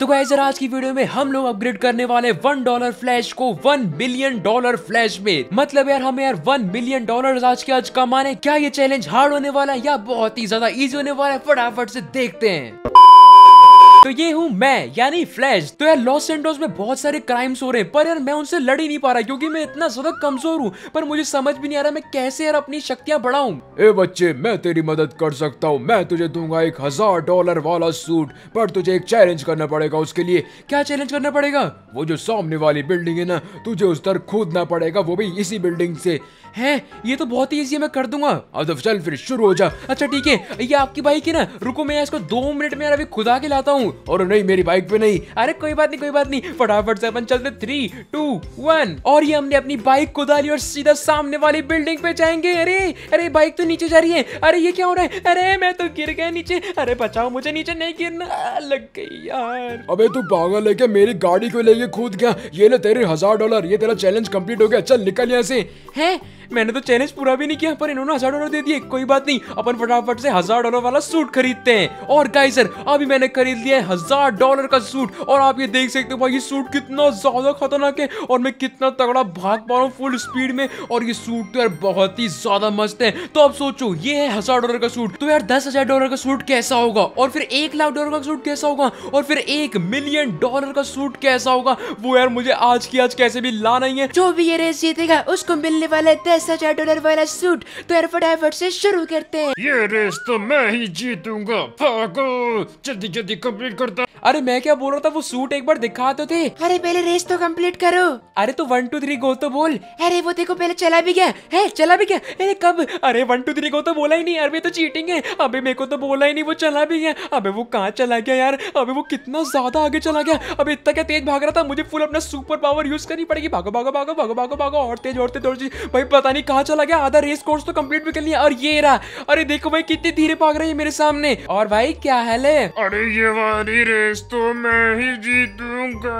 तो गाइजर आज की वीडियो में हम लोग अपग्रेड करने वाले वन डॉलर फ्लैश को वन बिलियन डॉलर फ्लैश में। मतलब यार, हमें यार वन बिलियन डॉलर आज के आज कमाने क्या ये चैलेंज हार्ड होने वाला है? या बहुत ही ज़्यादा इजी होने वाला है? फटाफट से देखते हैं। तो ये हूँ मैं यानी फ्लैश तो यार लॉस एंडोस में बहुत सारे क्राइम्स हो रहे हैं पर यार मैं उनसे लड़ ही नहीं पा रहा क्योंकि मैं इतना ज़्यादा कमज़ोर हूँ पर मुझे समझ भी नहीं आ रहा मैं कैसे यार अपनी शक्तियाँ बढ़ाऊं। ए बच्चे मैं तेरी मदद कर सकता हूँ मैं तुझे दूँगा एक हज़ार डॉलर वाला सूट पर तुझे एक चैलेंज करना पड़ेगा उसके लिए। क्या चैलेंज करना पड़ेगा? वो जो सामने वाली बिल्डिंग है ना तुझे उस तरह कूदना पड़ेगा वो भी इसी बिल्डिंग से। है ये तो बहुत ही इजी मैं कर दूँगा। अब तो चल फिर शुरू हो जा। अच्छा ठीक है ये आपकी बाइक है ना रुको मैं इसको दो मिनट में यार अभी खुदा के लाता हूँ। और नहीं मेरी बाइक पे नहीं। अरे कोई बात नहीं कोई बात नहीं। फटाफट से अपन चलते थ्री टू वन और ये हमने अपनी बाइक खुदा ली और सीधा सामने वाली बिल्डिंग पे जाएँगे। अरे अरे बाइक तो नीचे जा रही है। अरे ये क्या हो रहा है? अरे मैं तो गिर गया नीचे। अरे बचाओ मुझे नीचे नहीं गिरना। लग गई यार। अबे तू पागल है क्या? मेरी गाड़ी को लेके कूद गया। ये ले तेरे हज़ार डॉलर ये तेरा चैलेंज कंप्लीट हो गया। चल निकल यहाँ से। है? मैंने तो चैलेंज पूरा भी नहीं किया, पर इन्होंने हज़ार डॉलर दे दिए। कोई बात नहीं, अपन फटाफट से हज़ार डॉलर वाला सूट खरीदते हैं। और गाइस सर अभी मैंने खरीद लिया है हज़ार डॉलर का सूट, और आप ये देख सकते हो भाई, ये सूट कितना ज़्यादा खतरनाक है, और मैं कितना तगड़ा भाग पा रहा हूँ फुल स्पीड में, और ये सूट तो यार बहुत ही ज़्यादा मस्त है। तो अब सोचो, ये है हज़ार डॉलर का सूट तो यार दस हज़ार डॉलर का सूट कैसा होगा? और फिर एक लाख डॉलर का सूट कैसा होगा? और फिर एक मिलियन डॉलर का सूट कैसा होगा? वो यार मुझे आज की आज कैसे भी लाना ही है। जो भी ये रेस जीतेगा, उसको मिलने वाले दस हज़ार डॉलर वाला सूट तो यार फटाफट से शुरू करते हैं। ये रेस तो मैं ही जीतूँगा जल्दी जल्दी कंप्लीट करता। अरे मैं क्या बोल रहा था वो सूट एक बार दिखा तो थे। अरे पहले रेस तो कंप्लीट करो। अरे तो वन टू थ्री गो तो बोल। अरे वो देखो पहले चला भी गया। है चला भी गया? अरे कब? अरे वन टू थ्री गो तो बोला ही नहीं अरे तो चीटिंग है। अबे मेरे को तो बोला ही नहीं वो चला भी गया। अबे वो कहाँ चला गया यार? अबे वो कितना ज़्यादा आगे चला गया। अबे इतना क्या तेज भाग रहा था मुझे फुल अपना सुपर पावर यूज़ करनी पड़ेगी। भागो भागो भागो भागो भागो भागो और तेज और तेज और भाई पता नहीं कहाँ चला गया आधा रेस कोर्स तो कंप्लीट भी कर लिया और ये रहा। अरे देखो भाई कितनी धीरे भाग रही है मेरे सामने। और भाई क्या हाल है? अरे ये वाली रेस तो मैं ही जीतूँगा।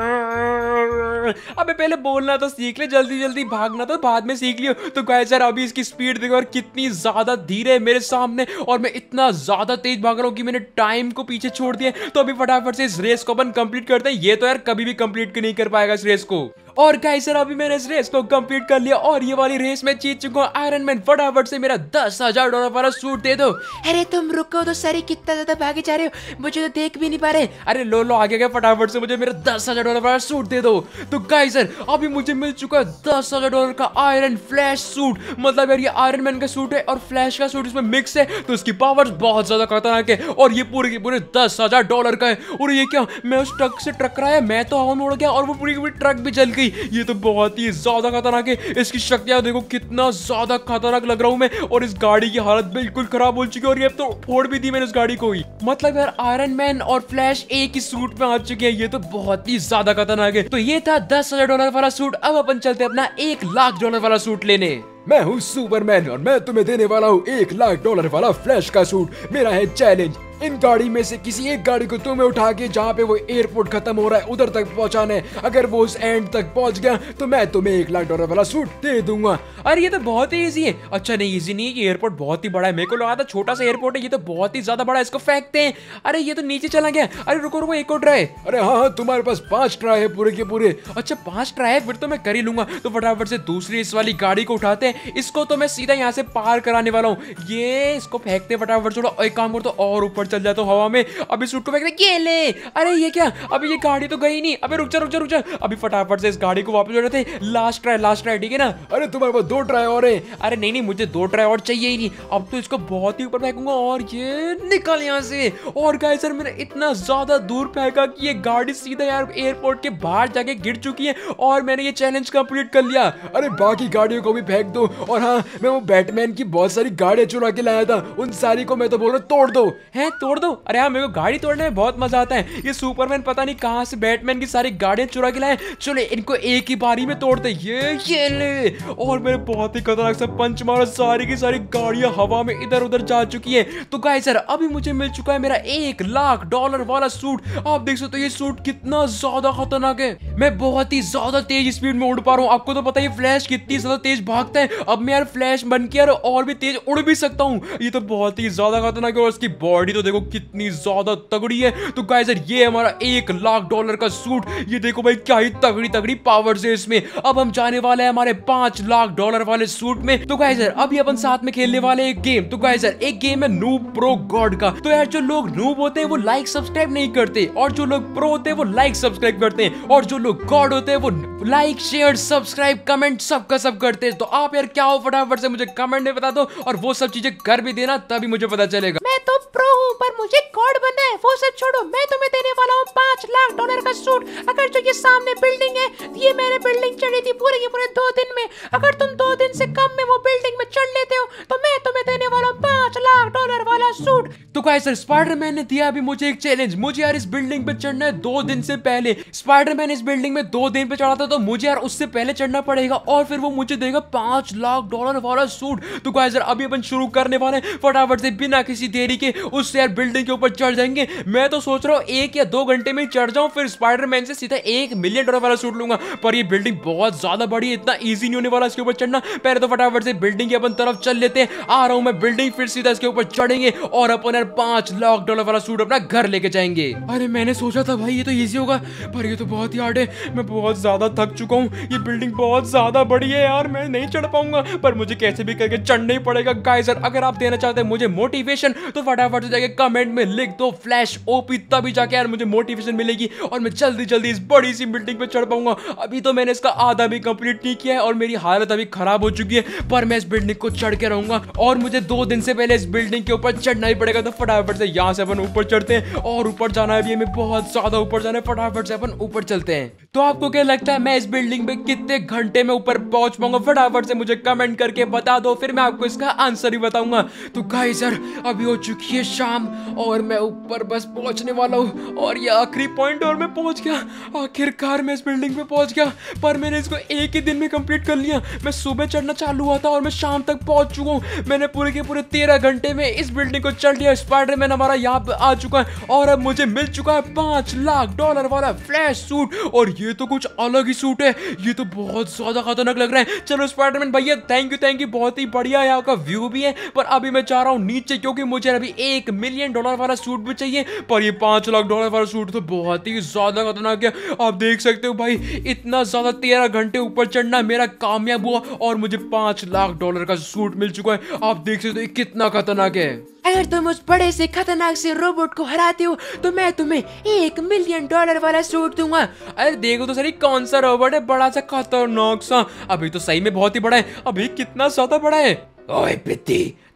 अबे, पहले बोलना तो सीख ले, जल्दी जल्दी भागना तो बाद में सीख लियो। तो गाय सर अभी इसकी स्पीड देखो और कितनी ज़्यादा धीरे है मेरे सामने। और मैं इतना ज़्यादा तेज भाग रहा हूँ कि मैंने टाइम को पीछे छोड़ दिया तो अभी फटाफट से इस रेस को अपन कंप्लीट करते हैं। ये तो यार कभी भी कंप्लीट नहीं कर पाएगा इस रेस को। और गाइस सर, अभी मैंने इस रेस को कंप्लीट कर लिया और ये वाली रेस में जीत चुका हूँ। आयरन मैन फटाफट से मेरा दस हज़ार डॉलर वाला सूट दे दो। अरे, तुम रुको तो सर कितना ज़्यादा भागे जा रहे हो? मुझे तो देख भी नहीं पा रहे। अरे लो लो आगे गए, फटाफट से मुझे मेरा दस हज़ार डॉलर वाला सूट दे दो। तो गाइस सर, अभी मुझे मिल चुका है दस हज़ार डॉलर का आयरन फ्लैश सूट मतलब यार, ये आयरन मैन का सूट है और फ्लैश का सूट इसमें मिक्स है तो इसकी पावर बहुत ज़्यादा खतरनाक है और ये पूरे के पूरे दस हज़ार डॉलर का है। और ये क्या, मैं उस ट्रक से टकराया मैं तो हवा में उड़ गया और वो पूरी की पूरी ट्रक भी जल गई। ये तो बहुत ही ज़्यादा खतरनाक है। इसकी शक्तियाँ देखो कितना ज़्यादा खतरनाक लग रहा हूँ मैं। और इस गाड़ी की हालत बिल्कुल खराब हो चुकी है और ये तो फोड़ भी दी मैंने इस गाड़ी को ही। मतलब यार आयरन मैन और फ्लैश एक ही सूट में आ चुके हैं। ये तो बहुत ही ज़्यादा खतरनाक है। तो ये था दस डॉलर वाला सूट अब अपन चलते अपना एक लाख डॉलर वाला सूट लेने। मैं हूँ सुपरमैन और मैं तुम्हें देने वाला हूँ एक लाख डॉलर वाला फ्लैश का सूट मेरा है चैलेंज इन गाड़ी में से किसी एक गाड़ी को तुम्हें उठा के जहाँ पे वो एयरपोर्ट खत्म हो रहा है, उधर तक पहुँचाना अगर वो उस एंड तक पहुँच गया तो मैं तुम्हें एक लाख डॉलर वाला सूट दे दूँगा। अरे, ये तो बहुत ही ईजी है। अच्छा नहीं ईजी नहीं है ये एयरपोर्ट बहुत ही बड़ा है। मेरे को लगा था छोटा सा एयरपोर्ट है, ये तो बहुत ही ज़्यादा बड़ा है, इसको फेंकते हैं। अरे, ये तो नीचे चला गया। अरे, रुको रुको, एक और ट्राई अरे हाँ हाँ तुम्हारे पास पाँच ट्राई है पूरे के पूरे। अच्छा पाँच ट्राई है, फिर तो मैं कर ही लूँगा। तो फटाफट से दूसरी इस वाली गाड़ी को उठाते हैं। इसको तो मैं सीधा यहाँ से पार कराने वाला हूँ। ये, इसको फेंकते फटाफट छोड़ो एक काम कर और ऊपर चल जाता हूँ हवा में। अभी सूट को फेंक ये ले! अरे, ये क्या? अभी ये गाड़ी तो गई नहीं। अबे, रुक जा रुक जा रुक जा। अभी फटाफट से इस गाड़ी को वापस जोड़े लास्ट ट्राई लास्ट ट्राई ठीक है ना? अरे, तुम्हारे पास दो ट्राई और है। अरे, नहीं नहीं, मुझे दो ट्राई और चाहिए ही नहीं। अब तो इसको बहुत ही ऊपर फेंकूँगा और ये निकल यहाँ से। और गाइस सर मैंने इतना ज़्यादा दूर फेंका कि ये गाड़ी सीधा यार एयरपोर्ट के बाहर जाके गिर चुकी है और मैंने ये चैलेंज कंप्लीट कर लिया। अरे, बाकी गाड़ियों को भी फेंक दो। और हाँ मैं वो बैटमैन की बहुत सारी गाड़ियाँ चुरा के लाया था। उन सारी को मैं तो बोल रहा तोड़ दो। है? तोड़ दो? अरे हाँ मेरे को गाड़ी तोड़ने में बहुत मज़ा आता है। ये सुपरमैन पता नहीं कहाँ से बैटमैन की सारी गाड़ियाँ चुरा के लाए चलो, इनको एक ही बारी में तोड़ते ये ये ले। और मेरे बहुत ही खतरनाक सा पंच मारा सारी की सारी गाड़ियाँ हवा में इधर उधर जा चुकी है। तो गाय सर अभी मुझे मिल चुका है मेरा एक लाख डॉलर वाला सूट आप देख सकते हो, ये सूट कितना ज़्यादा खतरनाक है। मैं बहुत ही ज़्यादा तेज स्पीड में उड़ पा रहा हूँ। आपको तो पता ही फ्लैश कितनी ज़्यादा तेज भागता है। अब मैं यार फ्लैश बन के यार और भी तेज उड़ भी सकता हूँ। ये तो बहुत ही ज़्यादा खतरनाक है और इसकी बॉडी तो देखो कितनी ज़्यादा तगड़ी है। तो गाइस ये हमारा एक लाख डॉलर का सूट ये देखो भाई, क्या ही तगड़ी तगड़ी पावर्स है इसमें। अब हम जाने वाले हैं हमारे पाँच लाख डॉलर वाले सूट में। तो गाइस अभी अपन साथ में खेलने वाले एक गेम तो गाइस एक गेम है नूब प्रो गॉड का। तो यार, जो लोग नूब होते हैं, वो लाइक सब्सक्राइब नहीं करते। और जो लोग प्रो होते हैं, वो लाइक सब्सक्राइब करते हैं। और जो लोग गॉड होते हैं, वो लाइक शेयर सब्सक्राइब कमेंट सबका सब करते हैं। तो आप यार, क्या हो फटाफट से मुझे कमेंट में बता दो। और वो सब चीज़ें कर भी देना, तभी मुझे पता चलेगा। तो प्रो हूँ, पर मुझे गॉड बनना है। वो सब छोड़ो, मैं तुम्हें देने वाला हूँ पाँच लाख डॉलर का सूट। अगर जो ये सामने बिल्डिंग है, ये मैंने बिल्डिंग चढ़ी थी पूरे के पूरे दो दिन में। अगर तुम दो दिन से कम में वो बिल्डिंग में चढ़ लेते हो तो मैं तुम्हें देने वाला हूँ पाँच लाख डॉलर वाला सूट। तो गाइस सर स्पाइडरमैन ने दिया अभी मुझे एक चैलेंज मुझे यार इस बिल्डिंग पे चढ़ना है दो दिन से पहले. स्पाइडरमैन इस बिल्डिंग में दो दिन पे चढ़ा था तो मुझे यार उससे पहले चढ़ना पड़ेगा और फिर वो मुझे देगा पाँच लाख डॉलर वाला सूट तो गाइस सर, अभी अपन शुरू करने वाले फटाफट से, बिना किसी देरी के उससे यार बिल्डिंग के ऊपर चढ़ जाएँगे. मैं तो सोच रहा हूँ एक या दो घंटे में चढ़ जाऊँ, फिर स्पाइडरमैन से सीधा एक मिलियन डॉलर वाला सूट लूँगा। पर ये बिल्डिंग बहुत ज़्यादा बड़ी है, इतना ईजी नहीं होने वाला इसके ऊपर चढ़ना। पहले तो फटाफट से बिल्डिंग की अपन तरफ़ चल लेते हैं। आ रहा हूँ मैं बिल्डिंग फिर सीधा इसके ऊपर चढ़ेंगे और अपन यार पाँच लाख डॉलर वाला सूट अपना घर लेके जाएँगे। अरे, मैंने सोचा था भाई ये तो इजी होगा, पर ये तो बहुत ही हार्ड है। मैं बहुत ज़्यादा थक चुका हूँ। ये बिल्डिंग बहुत ज़्यादा बड़ी है यार, मैं नहीं चढ़ पाऊँगा। पर मुझे कैसे भी करके चढ़ना ही पड़ेगा गाइस अगर आप देना चाहते हैं मुझे मोटिवेशन तो फटाफट से जाके कमेंट में लिख दो फ्लैश ओपी तभी जाके यार मुझे मोटिवेशन मिलेगी, और मैं जल्दी जल्दी इस बड़ी सी बिल्डिंग पे चढ़ पाऊँगा। अभी तो मैंने इसका आधा भी कंप्लीट नहीं किया है, और मेरी हालत अभी खराब हो चुकी है, पर मैं इस बिल्डिंग को चढ़ के रहूँगा, और मुझे दो दिन से पहले इस बिल्डिंग के ऊपर चढ़ना ही पड़ेगा। तो फटाफट से यहाँ से अपन ऊपर चढ़ते हैं और ऊपर जाना अभी हमें बहुत ज़्यादा ऊपर जाना है। फटाफट से अपन ऊपर चलते हैं। तो आपको क्या लगता है, मैं इस बिल्डिंग पे कितने घंटे में ऊपर पहुँच पाऊँगा? फटाफट से मुझे कमेंट करके बता दो, फिर मैं आपको इसका आंसर ही बताऊँगा। तो गाइस यार अभी हो चुकी है शाम और मैं ऊपर बस पहुँचने वाला हूँ और ये आखिरी पॉइंट और मैं पहुँच गया। आखिरकार मैं इस बिल्डिंग पे पहुँच गया, पर मैंने इसको एक ही दिन में कंप्लीट कर लिया। मैं सुबह चढ़ना चालू हुआ था और मैं शाम तक पहुँच चुका हूँ। मैंने पूरे के पूरे तेरह घंटे में इस बिल्डिंग को चढ़ लिया। स्पाइडरमैन हमारा यहाँ पे आ चुका है और अब मुझे मिल चुका है पाँच लाख डॉलर वाला फ्लैश सूट। और ये तो कुछ अलग ही सूट है। ये तो बहुत ज़्यादा खतरनाक लग रहा है। चलो स्पाइडरमैन भैया थैंक यू थैंक यू बहुत ही बढ़िया यहाँ का व्यू भी है। पर अभी मैं चाह रहा हूँ नीचे, क्योंकि मुझे अभी एक मिलियन डॉलर वाला सूट भी चाहिए। पर ये पाँच लाख डॉलर वाला सूट तो बहुत ही ज़्यादा खतरनाक है। आप देख सकते हो भाई, इतना ज़्यादा तेरह घंटे ऊपर चढ़ना मेरा कामयाब हुआ और मुझे पाँच लाख डॉलर का सूट मिल चुका है। आप देख सकते हो कितना खतरनाक है। अगर तुम उस बड़े से खतरनाक से रोबोट को हराते हो तो मैं तुम्हें एक मिलियन डॉलर वाला सूट दूँगा। अरे देखो तो सर कौन सा रोबोट है? बड़ा सा खतरनाक सा। अभी तो सही में बहुत ही बड़ा है। अभी कितना सौदा बड़ा है? ओए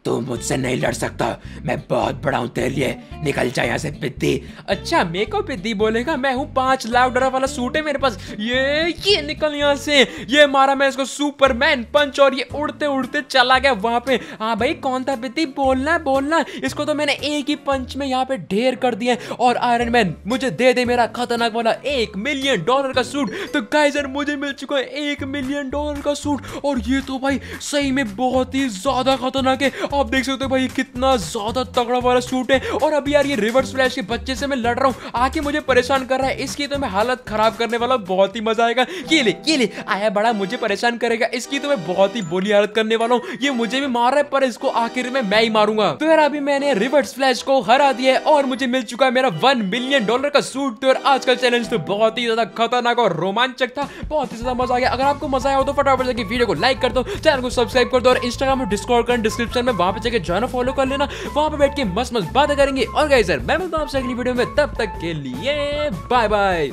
तू मुझसे नहीं लड़ सकता। मैं बहुत बड़ा हूँ तेरे लिए। निकल जा यहाँ से पित्ती अच्छा मेरे को पिद्दी बोलेगा, मैं हूँ पाँच लाख डॉलर वाला सूट है मेरे पास। ये ये निकल यहाँ से। ये मारा मैं इसको, सुपरमैन, पंच और ये उड़ते उड़ते चला गया वहाँ पे। हाँ भाई, कौन था पिद्दी? बोलना बोलना। इसको तो मैंने एक ही पंच में यहाँ पे ढेर कर दिया और आयरन मैन मुझे दे दे मेरा खतरनाक वाला एक मिलियन डॉलर का सूट तो गाइजर मुझे मिल चुका है एक मिलियन डॉलर का सूट और ये तो भाई, सही में बहुत ही ज़्यादा खतरनाक है। आप देख सकते हो भाई कितना ज़्यादा तगड़ा वाला सूट है। और अभी यार ये रिवर्स फ्लैश के बच्चे से मैं लड़ रहा हूँ। आके मुझे परेशान कर रहा है। इसकी तो मैं हालत खराब करने वाला बहुत ही मज़ा आएगा। ये ले ये ले, आया बड़ा, मुझे परेशान करेगा। इसकी तो मैं बहुत ही बुरी हालत करने वाला हूँ। ये मुझे भी मार रहा है, पर इसको आखिर में मैं ही मारूँगा। तो यार अभी मैंने रिवर्स फ्लैश को हरा दिया है और मुझे मिल चुका है मेरा वन मिलियन डॉलर का सूट तो यार आज का चैलेंज तो बहुत ही ज़्यादा खतरनाक और रोमांचक था। बहुत ही ज़्यादा मज़ा आ गया। अगर आपको मज़ा आया हो तो फटाफट वीडियो को लाइक कर दो चैनल को सब्सक्राइब कर दो और इंस्टाग्राम में डिस्कॉर्ड कर डिस्क्रिप्शन में वहाँ पे जाकर जाना फॉलो कर लेना। वहाँ पे बैठ के मस्त मस्त बातें करेंगे। और गाइस सर मैं मिलता हूँ आपसे अगली वीडियो में। तब तक के लिए बाय बाय